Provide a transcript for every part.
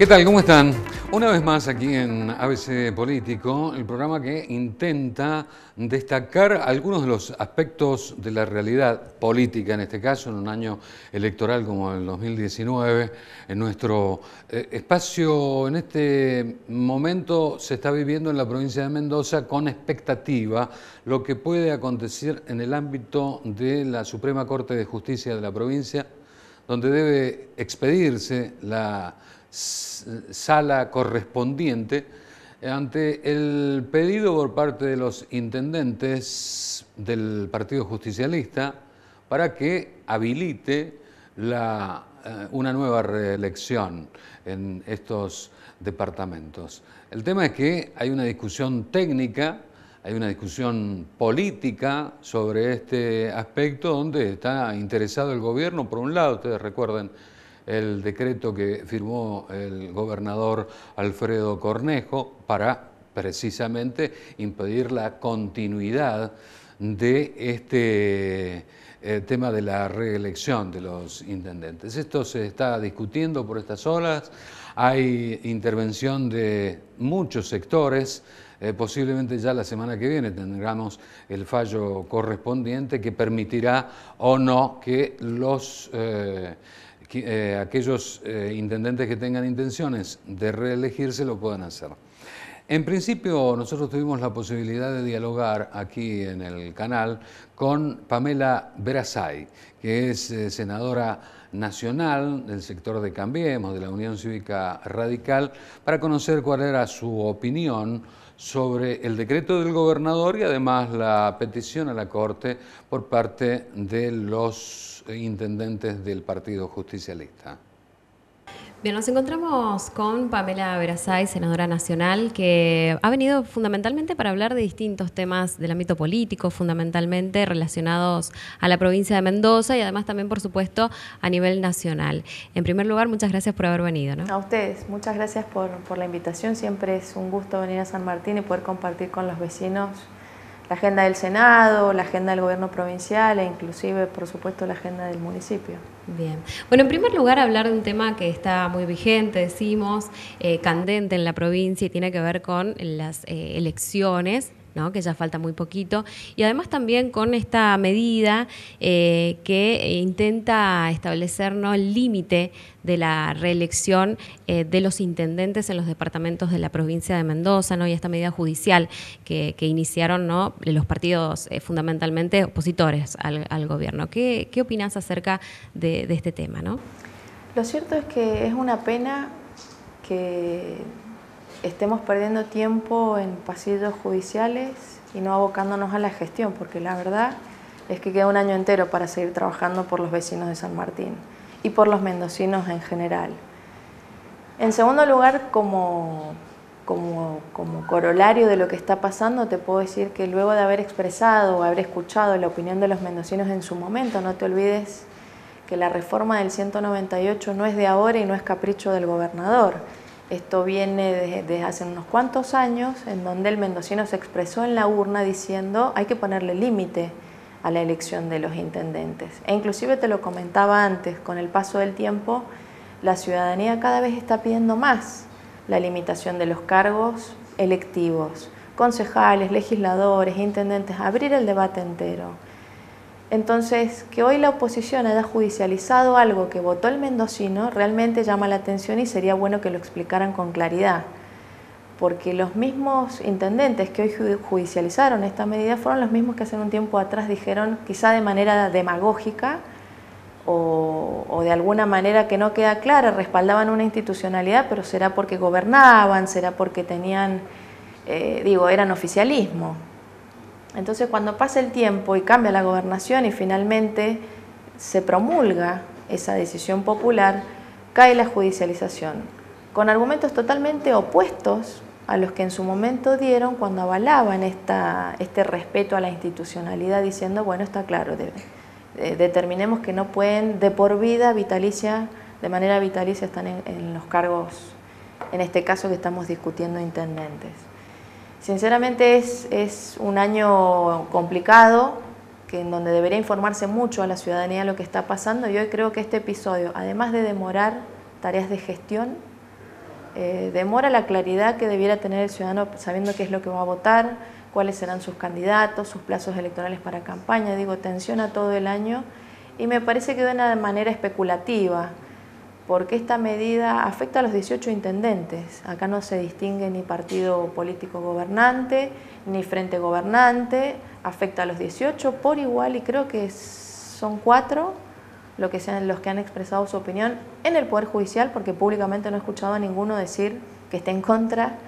¿Qué tal? ¿Cómo están? Una vez más aquí en ABC Político, el programa que intenta destacar algunos de los aspectos de la realidad política, en este caso, en un año electoral como el 2019. En nuestro eh, espacio, en este momento, se está viviendo en la provincia de Mendoza con expectativa lo que puede acontecer en el ámbito de la Suprema Corte de Justicia de la provincia, donde debe expedirse la sala correspondiente ante el pedido por parte de los intendentes del Partido Justicialista para que habilite eh, una nueva reelección en estos departamentos. El tema es que hay una discusión técnica, hay una discusión política sobre este aspecto donde está interesado el gobierno, por un lado, ustedes recuerden el decreto que firmó el gobernador Alfredo Cornejo para precisamente impedir la continuidad de este eh, tema de la reelección de los intendentes. Esto se está discutiendo por estas horas, hay intervención de muchos sectores, eh, posiblemente ya la semana que viene tendremos el fallo correspondiente que permitirá o no que los... Eh, eh, aquellos eh, intendentes que tengan intenciones de reelegirse lo puedan hacer. En principio, nosotros tuvimos la posibilidad de dialogar aquí en el canal con Pamela Verasay, que es eh, senadora nacional del sector de Cambiemos, de la Unión Cívica Radical, para conocer cuál era su opinión sobre el decreto del gobernador y además la petición a la Corte por parte de los intendentes del Partido Justicialista. Bien, nos encontramos con Pamela Verasay, senadora nacional, que ha venido fundamentalmente para hablar de distintos temas del ámbito político, fundamentalmente relacionados a la provincia de Mendoza y además también, por supuesto, a nivel nacional. En primer lugar, muchas gracias por haber venido. A ustedes, muchas gracias por, por la invitación. Siempre es un gusto venir a San Martín y poder compartir con los vecinos la agenda del Senado, la agenda del gobierno provincial e inclusive, por supuesto, la agenda del municipio. Bien. Bueno, en primer lugar, hablar de un tema que está muy vigente, decimos, eh, candente en la provincia y tiene que ver con las eh, elecciones que ya falta muy poquito, y además también con esta medida eh, que intenta establecer ¿no? el límite de la reelección eh, de los intendentes en los departamentos de la provincia de Mendoza, ¿no? y esta medida judicial que, iniciaron ¿no? los partidos eh, fundamentalmente opositores al, gobierno. ¿Qué, ¿Qué opinas acerca de, de este tema? ¿no? Lo cierto es que es una pena que estemos perdiendo tiempo en pasillos judiciales y no abocándonos a la gestión, porque la verdad es que queda un año entero para seguir trabajando por los vecinos de San Martín y por los mendocinos en general. En segundo lugar, como, como, como corolario de lo que está pasando, te puedo decir que luego de haber expresado o haber escuchado la opinión de los mendocinos en su momento, no te olvides que la reforma del 198 no es de ahora y no es capricho del gobernador esto viene desde, hace unos cuantos años, en donde el mendocino se expresó en la urna diciendo hay que ponerle límite a la elección de los intendentes. E inclusive te lo comentaba antes, con el paso del tiempo, la ciudadanía cada vez está pidiendo más la limitación de los cargos electivos, concejales, legisladores, intendentes, abrir el debate entero. Entonces, que hoy la oposición haya judicializado algo que votó el mendocino realmente llama la atención y sería bueno que lo explicaran con claridad, porque los mismos intendentes que hoy judicializaron esta medida fueron los mismos que hace un tiempo atrás dijeron, quizá de manera demagógica o, de alguna manera que no queda clara, respaldaban una institucionalidad, pero será porque gobernaban, será porque tenían, eh, digo, eran oficialismo. Entonces cuando pasa el tiempo y cambia la gobernación y finalmente se promulga esa decisión popular, cae la judicialización, con argumentos totalmente opuestos a los que en su momento dieron cuando avalaban este respeto a la institucionalidad, diciendo, bueno, está claro, determinemos que no pueden de por vida vitalicia, de manera vitalicia están en los cargos, en este caso que estamos discutiendo intendentes. Sinceramente es, un año complicado, que en donde debería informarse mucho a la ciudadanía lo que está pasando y hoy creo que este episodio, además de demorar tareas de gestión, eh, demora la claridad que debiera tener el ciudadano sabiendo qué es lo que va a votar, cuáles serán sus candidatos, sus plazos electorales para campaña, digo, tensiona todo el año y me parece que de una manera especulativa, porque esta medida afecta a los 18 intendentes. Acá no se distingue ni partido político gobernante, ni frente gobernante, afecta a los 18 por igual y creo que son cuatro lo que sean los que han expresado su opinión en el Poder Judicial, porque públicamente no he escuchado a ninguno decir que esté en contra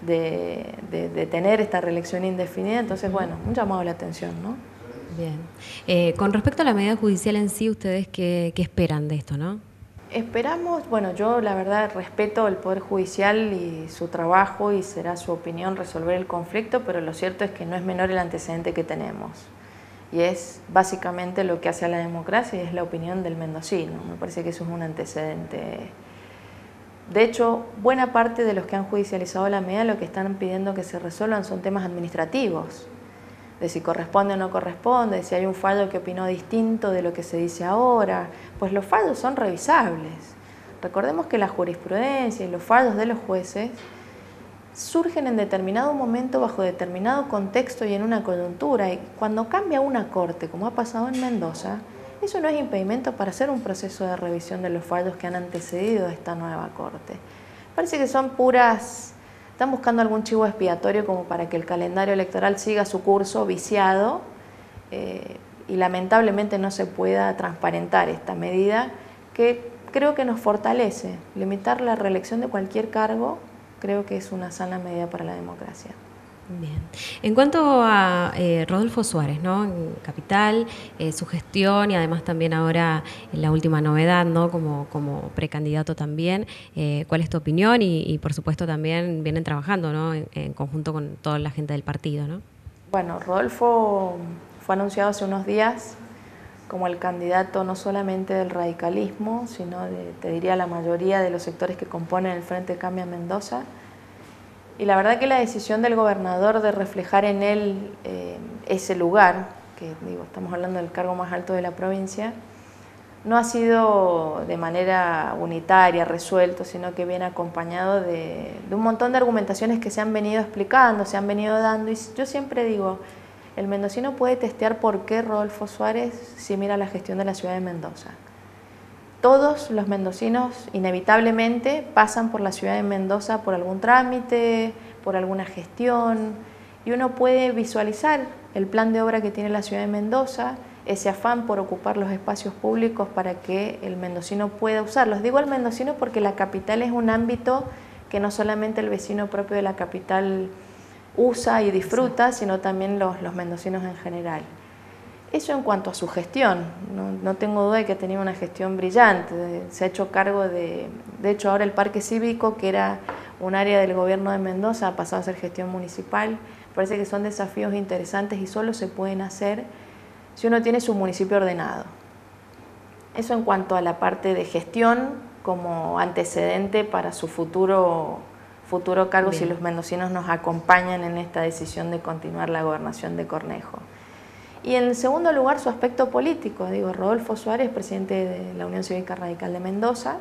de, tener esta reelección indefinida. Entonces, bueno, un llamado a la atención, ¿no? Bien. Eh, con respecto a la medida judicial en sí, ¿ustedes qué, esperan de esto, no? Esperamos, bueno, yo la verdad respeto el Poder Judicial y su trabajo y será su opinión resolver el conflicto, pero lo cierto es que no es menor el antecedente que tenemos. Y es básicamente lo que hace a la democracia y es la opinión del mendocino. Me parece que eso es un antecedente de hecho, buena parte de los que han judicializado la medida lo que están pidiendo que se resuelvan son temas administrativos, de si corresponde o no corresponde, de si hay un fallo que opinó distinto de lo que se dice ahora, pues los fallos son revisables. Recordemos que la jurisprudencia y los fallos de los jueces surgen en determinado momento bajo determinado contexto y en una coyuntura, y cuando cambia una corte, como ha pasado en Mendoza, eso no es impedimento para hacer un proceso de revisión de los fallos que han antecedido a esta nueva Corte. Parece que son puras, están buscando algún chivo expiatorio como para que el calendario electoral siga su curso viciado eh, y lamentablemente no se pueda transparentar esta medida que creo que nos fortalece. Limitar la reelección de cualquier cargo creo que es una sana medida para la democracia. Bien. En cuanto a eh, Rodolfo Suárez, ¿no? En Capital, eh, su gestión y además también ahora la última novedad, ¿no? Como, como precandidato también, eh, ¿cuál es tu opinión? Y, por supuesto también vienen trabajando, ¿no? En, conjunto con toda la gente del partido, ¿no? Bueno, Rodolfo fue anunciado hace unos días como el candidato no solamente del radicalismo, sino de, te diría, la mayoría de los sectores que componen el Frente Cambia Mendoza y la verdad que la decisión del gobernador de reflejar en él eh, ese lugar, que digo, estamos hablando del cargo más alto de la provincia, no ha sido de manera unitaria, resuelto, sino que viene acompañado de, un montón de argumentaciones que se han venido explicando, se han venido dando. Y yo siempre digo, el mendocino puede testear por qué Rodolfo Suárez si mira la gestión de la ciudad de Mendoza todos los mendocinos inevitablemente pasan por la ciudad de Mendoza por algún trámite, por alguna gestión, y uno puede visualizar el plan de obra que tiene la ciudad de Mendoza, ese afán por ocupar los espacios públicos para que el mendocino pueda usarlos. Digo al mendocino porque la capital es un ámbito que no solamente el vecino propio de la capital usa y disfruta, sino también los, los mendocinos en general. Eso en cuanto a su gestión, no, tengo duda de que ha tenido una gestión brillante, se ha hecho cargo de, de hecho ahora el parque cívico, que era un área del gobierno de Mendoza, ha pasado a ser gestión municipal, parece que son desafíos interesantes y solo se pueden hacer si uno tiene su municipio ordenado. Eso en cuanto a la parte de gestión como antecedente para su futuro, futuro cargo si los mendocinos nos acompañan en esta decisión de continuar la gobernación de Cornejo. Y en segundo lugar, su aspecto político. Digo, Rodolfo Suárez, presidente de la Unión Cívica Radical de Mendoza,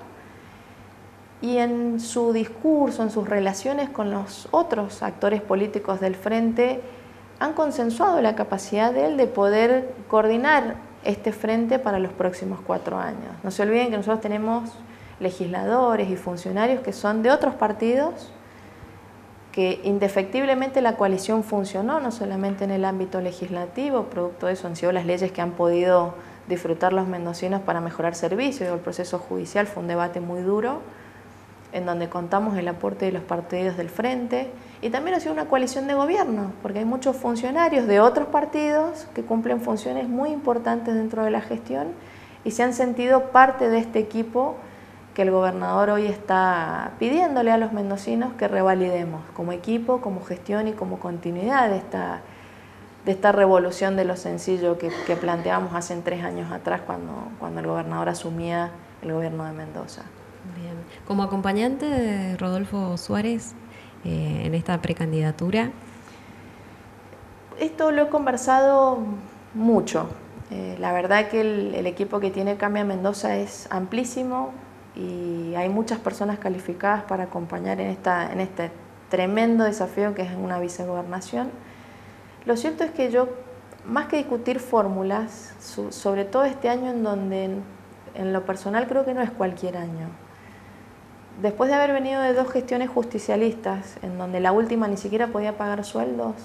y en su discurso, en sus relaciones con los otros actores políticos del frente, han consensuado la capacidad de él de poder coordinar este frente para los próximos cuatro años. No se olviden que nosotros tenemos legisladores y funcionarios que son de otros partidos que indefectiblemente la coalición funcionó, no solamente en el ámbito legislativo, producto de eso han sido las leyes que han podido disfrutar los mendocinos para mejorar servicios. El proceso judicial fue un debate muy duro, en donde contamos el aporte de los partidos del frente, y también ha sido una coalición de gobierno, porque hay muchos funcionarios de otros partidos que cumplen funciones muy importantes dentro de la gestión y se han sentido parte de este equipo que el gobernador hoy está pidiéndole a los mendocinos que revalidemos como equipo, como gestión y como continuidad de esta, de esta revolución de lo sencillo que, planteamos hace tres años atrás cuando, cuando el gobernador asumía el gobierno de Mendoza. Bien. Como acompañante de Rodolfo Suárez eh, en esta precandidatura. Esto lo he conversado mucho. Eh, la verdad que el, el equipo que tiene Cambia Mendoza es amplísimo, y hay muchas personas calificadas para acompañar en, esta, en este tremendo desafío que es una vicegobernación. Lo cierto es que yo, más que discutir fórmulas, sobre todo este año en donde en lo personal creo que no es cualquier año, después de haber venido de dos gestiones justicialistas, en donde la última ni siquiera podía pagar sueldos,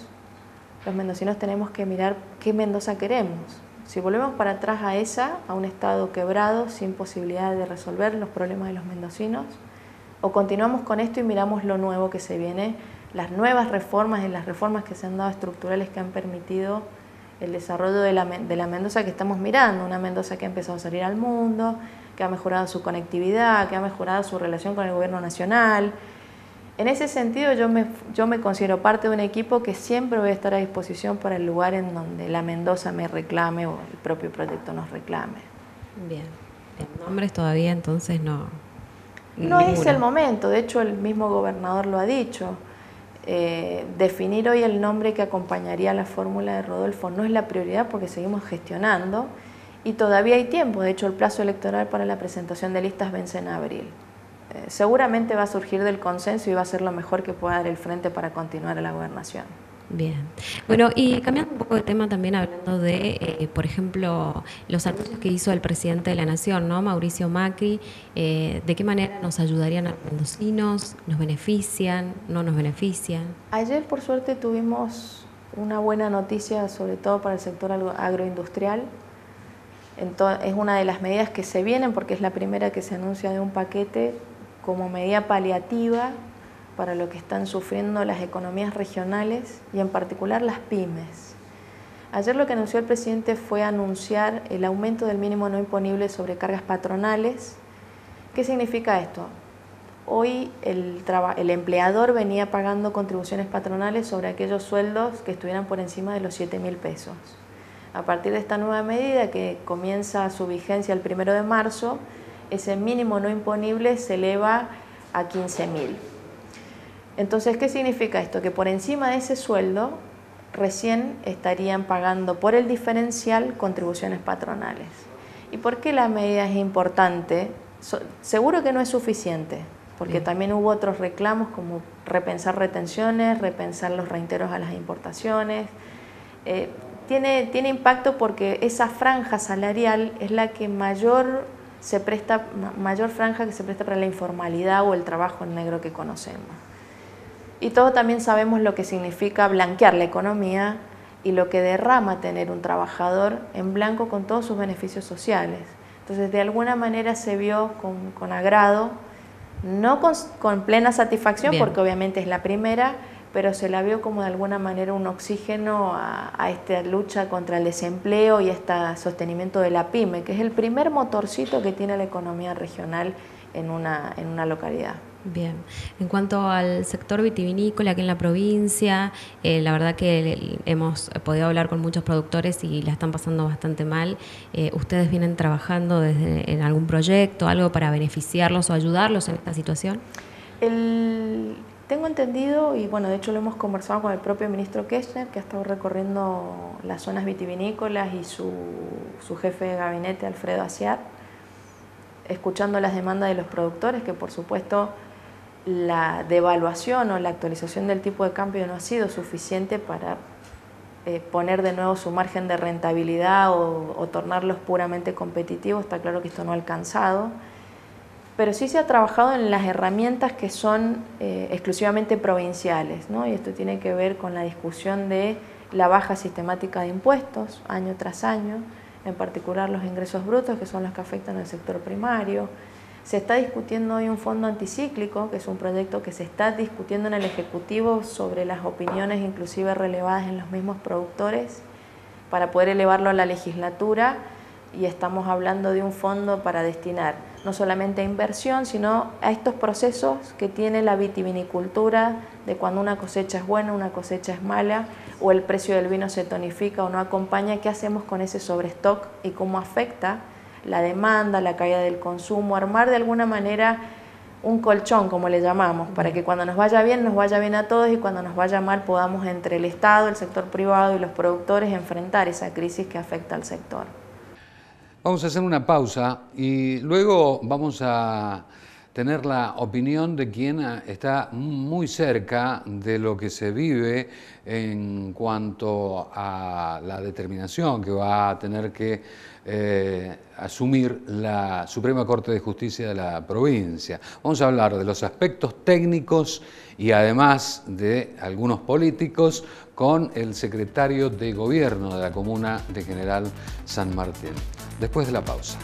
los mendocinos tenemos que mirar qué Mendoza queremos. Si volvemos para atrás a esa, a un estado quebrado, sin posibilidad de resolver los problemas de los mendocinos, o continuamos con esto y miramos lo nuevo que se viene, las nuevas reformas y las reformas que se han dado estructurales que han permitido el desarrollo de la, de la Mendoza que estamos mirando, una Mendoza que ha empezado a salir al mundo, que ha mejorado su conectividad, que ha mejorado su relación con el gobierno nacional. En ese sentido yo me, yo me considero parte de un equipo que siempre voy a estar a disposición para el lugar en donde la Mendoza me reclame o el propio proyecto nos reclame. Bien, nombres todavía entonces no. No es el momento, de hecho el mismo gobernador lo ha dicho. Eh, definir hoy el nombre que acompañaría la fórmula de Rodolfo no es la prioridad porque seguimos gestionando y todavía hay tiempo, de hecho el plazo electoral para la presentación de listas vence en abril. Eh, seguramente va a surgir del consenso y va a ser lo mejor que pueda dar el frente para continuar a la gobernación. Bien. Bueno, y cambiando un poco de tema también hablando de, eh, por ejemplo, los anuncios que hizo el presidente de la Nación, ¿no? Mauricio Macri, eh, ¿de qué manera nos ayudarían a los mendocinos? ¿Nos benefician? ¿No nos benefician? Ayer, por suerte, tuvimos una buena noticia, sobre todo para el sector agroindustrial es una de las medidas que se vienen porque es la primera que se anuncia de un paquete como medida paliativa para lo que están sufriendo las economías regionales y en particular las pymes. Ayer lo que anunció el presidente fue anunciar el aumento del mínimo no imponible sobre cargas patronales. ¿Qué significa esto? Hoy el, el empleador venía pagando contribuciones patronales sobre aquellos sueldos que estuvieran por encima de los 7 mil pesos. A partir de esta nueva medida que comienza su vigencia el primero de marzo, ese mínimo no imponible se eleva a 15.000. Entonces, ¿qué significa esto? Que por encima de ese sueldo recién estarían pagando por el diferencial contribuciones patronales. ¿Y por qué la medida es importante? seguro que no es suficiente, porque también hubo otros reclamos como repensar retenciones, repensar los reinteros a las importaciones. Eh, tiene, tiene impacto porque esa franja salarial es la que mayor se presta, mayor franja que se presta para la informalidad o el trabajo en negro que conocemos. Y todos también sabemos lo que significa blanquear la economía y lo que derrama tener un trabajador en blanco con todos sus beneficios sociales. Entonces, de alguna manera se vio con, con agrado, no con, con plena satisfacción, porque obviamente es la primera, pero se la vio como de alguna manera un oxígeno a, esta lucha contra el desempleo y este sostenimiento de la pyme, que es el primer motorcito que tiene la economía regional en una, en una localidad. Bien, en cuanto al sector vitivinícola aquí en la provincia, eh, la verdad que hemos podido hablar con muchos productores y la están pasando bastante mal. Eh, ¿Ustedes vienen trabajando desde, en algún proyecto, algo para beneficiarlos o ayudarlos en esta situación? El, tengo entendido, y bueno, de hecho lo hemos conversado con el propio ministro Kirchner, que ha estado recorriendo las zonas vitivinícolas y su, jefe de gabinete, Alfredo Aciar, escuchando las demandas de los productores, que por supuesto la devaluación o la actualización del tipo de cambio no ha sido suficiente para eh, poner de nuevo su margen de rentabilidad o tornarlos puramente competitivos. Está claro que esto no ha alcanzado pero sí se ha trabajado en las herramientas que son eh, exclusivamente provinciales, ¿no? y esto tiene que ver con la discusión de la baja sistemática de impuestos año tras año, en particular los ingresos brutos, que son los que afectan al sector primario. Se está discutiendo hoy un fondo anticíclico, que es un proyecto que se está discutiendo en el Ejecutivo sobre las opiniones inclusive relevadas en los mismos productores, para poder elevarlo a la legislatura, y estamos hablando de un fondo para destinar no solamente a inversión, sino a estos procesos que tiene la vitivinicultura, de cuando una cosecha es buena, una cosecha es mala, o el precio del vino se tonifica o no acompaña, qué hacemos con ese sobrestock y cómo afecta la demanda, la caída del consumo, armar de alguna manera un colchón, como le llamamos, para que cuando nos vaya bien, nos vaya bien a todos y cuando nos vaya mal podamos entre el Estado, el sector privado y los productores enfrentar esa crisis que afecta al sector. Vamos a hacer una pausa y luego vamos a tener la opinión de quien está muy cerca de lo que se vive en cuanto a la determinación que va a tener que eh, asumir la Suprema Corte de Justicia de la provincia. Vamos a hablar de los aspectos técnicos y además de algunos políticos con el secretario de Gobierno de la Comuna de General San Martín después de la pausa.